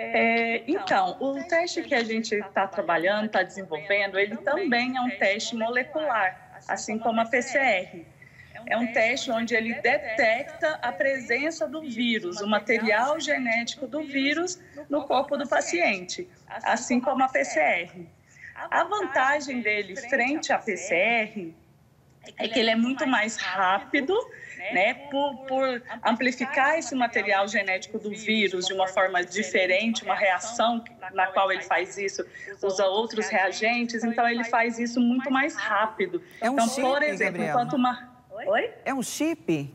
É, então, o teste que a gente está trabalhando, está desenvolvendo, ele também é um teste molecular, assim como a PCR. É um teste onde ele detecta a presença do vírus, o material genético do vírus no corpo do paciente, assim como a PCR. A vantagem dele frente à PCR é que ele é muito mais rápido, né, por, por amplificar esse material genético do vírus de uma forma diferente, uma reação na qual ele faz isso, usa outros reagentes, então ele faz isso muito mais rápido. É um então, chip, por exemplo, enquanto uma Oi? É um chip?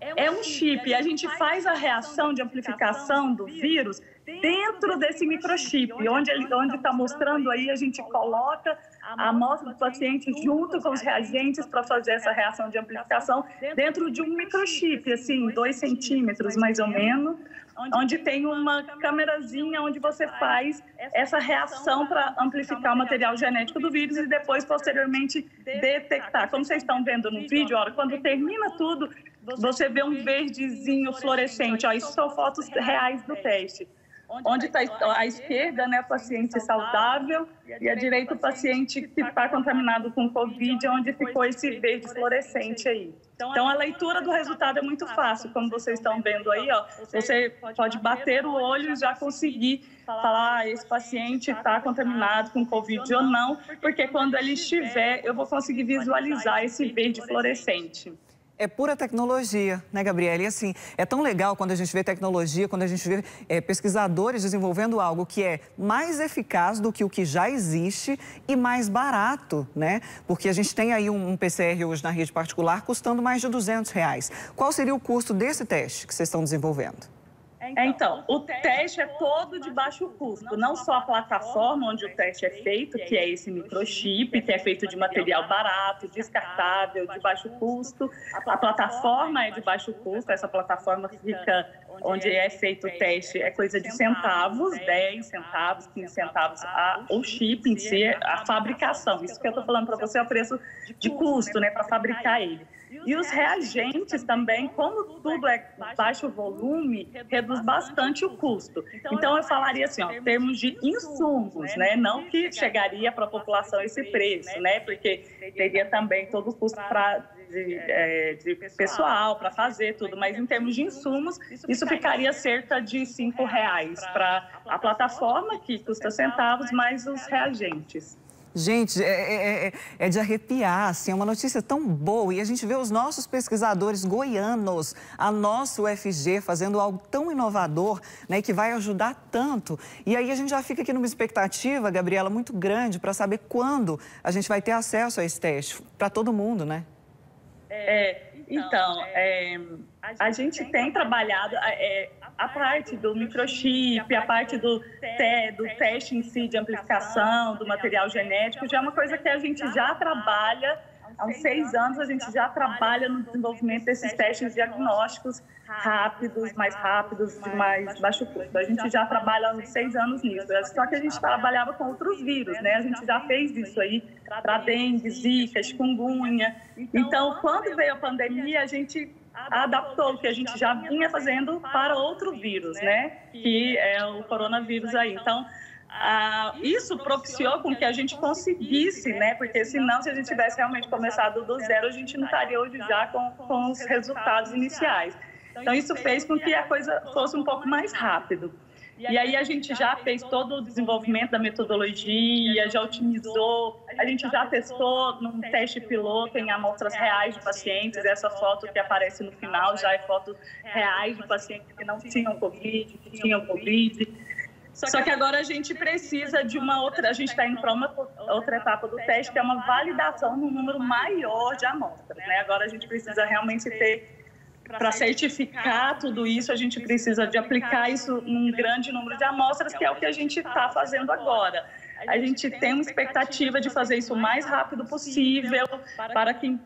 É um chip. A gente faz a reação de amplificação do vírus dentro desse microchip, onde ele onde está mostrando aí, a gente coloca a amostra do paciente junto com os reagentes para fazer essa reação de amplificação dentro de um microchip, assim, dois centímetros mais ou menos, onde tem uma câmerazinha onde você faz essa reação para amplificar o material genético do vírus e depois, posteriormente, detectar. Como vocês estão vendo no vídeo, olha, quando termina tudo, você vê um verdezinho fluorescente. Ó, isso são fotos reais do teste onde está à esquerda, né, o paciente saudável e à direita o paciente que está contaminado com Covid, onde ficou esse verde fluorescente aí. Então, a leitura do resultado é muito fácil, como vocês estão vendo aí, ó. Você pode bater o olho e já conseguir falar, ah, esse paciente está contaminado com Covid ou não, porque quando ele estiver, eu vou conseguir visualizar esse verde fluorescente. É pura tecnologia, né, Gabriela? E assim, é tão legal quando a gente vê tecnologia, quando a gente vê é, pesquisadores desenvolvendo algo que é mais eficaz do que o que já existe e mais barato, né? Porque a gente tem aí um, um PCR hoje na rede particular custando mais de 200 reais. Qual seria o custo desse teste que vocês estão desenvolvendo? É, então, o teste é todo de baixo custo, não só a plataforma onde o teste é feito, que é esse microchip, que é feito de material barato, descartável, de baixo custo. A plataforma é de baixo custo, essa plataforma fica onde é feito o teste, é coisa de centavos, 10 centavos, 15 centavos, a, o chip em si, a fabricação. Isso que eu estou falando para você é o preço de custo, né, para fabricar ele. E os reagentes também, como tudo é baixo volume, reduz bastante o custo. Então, eu falaria assim, ó, em termos de insumos, né? Não que chegaria para a população esse preço, né? Porque teria também todo o custo para de, é, de, pessoal para fazer tudo, mas em termos de insumos, isso ficaria cerca de cinco reais para a plataforma, que custa centavos, mais os reagentes. Gente, é, é, é, é, de arrepiar, assim, é uma notícia tão boa. E a gente vê os nossos pesquisadores goianos, a nossa UFG, fazendo algo tão inovador, né, que vai ajudar tanto. E aí a gente já fica aqui numa expectativa, Gabriela, muito grande para saber quando a gente vai ter acesso a esse teste, para todo mundo, né? É, então, é, a gente tem trabalhado é, a parte do microchip, a parte do, te, do teste em si de amplificação do material genético, já é uma coisa que a gente já trabalha há uns seis anos a gente já trabalha no desenvolvimento desses testes diagnósticos rápidos, mais rápidos, de mais baixo custo. A gente já trabalha há uns seis anos nisso. Só que a gente trabalhava com outros vírus, né? A gente já fez isso aí para dengue, zika, chikungunya. Então, quando veio a pandemia, a gente adaptou o que a gente já vinha fazendo para outro vírus, né? Que é o coronavírus aí. Então, ah, isso propiciou com que a gente conseguisse, né? Porque senão, se a gente tivesse realmente começado do zero, a gente não estaria hoje já com, com os resultados iniciais. Então, isso fez com que a coisa fosse um pouco mais rápido. E aí a gente já fez todo o desenvolvimento da metodologia, já otimizou, a gente já testou num teste piloto em amostras reais de pacientes. Essa foto que aparece no final já é foto reais de pacientes que não tinham Covid, que tinham Covid. Só que agora a gente precisa de uma outra, a gente está indo para uma outra etapa do teste, que é uma validação num número maior de amostras. Né? Agora a gente precisa realmente ter para certificar tudo isso, a gente precisa de aplicar isso num grande número de amostras, que é o que a gente está fazendo agora. A gente tem uma expectativa de fazer isso o mais rápido possível, para que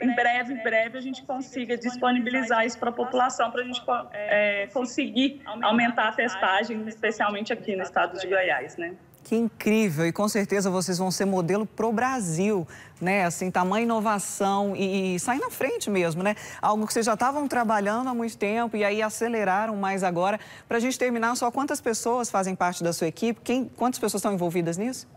em breve, em breve, a gente consiga disponibilizar isso para a população, para a gente é, conseguir aumentar a testagem, especialmente aqui no estado de Goiás, né? Que incrível! E com certeza vocês vão ser modelo para o Brasil, né? Assim, tamanho inovação e, e sair na frente mesmo, né? Algo que vocês já estavam trabalhando há muito tempo e aí aceleraram mais agora. Para a gente terminar, só quantas pessoas fazem parte da sua equipe? Quem, quantas pessoas estão envolvidas nisso?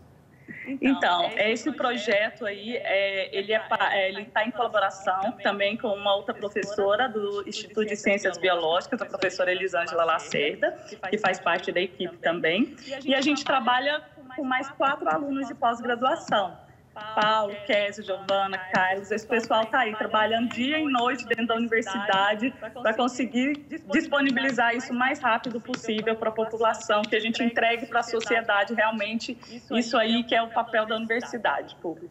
Então, esse projeto aí, é, ele é, é está em colaboração também com uma outra professora do Instituto de Ciências Biológicas, a professora Elisângela Lacerda, que faz parte da equipe também. E a gente trabalha com mais quatro alunos de pós-graduação. Paulo, Kézia, Giovana, Carlos, esse pessoal está aí trabalhando dia e noite dentro da universidade para conseguir disponibilizar isso o mais rápido possível para a população, que a gente entregue para a sociedade realmente isso aí que é o papel da universidade pública.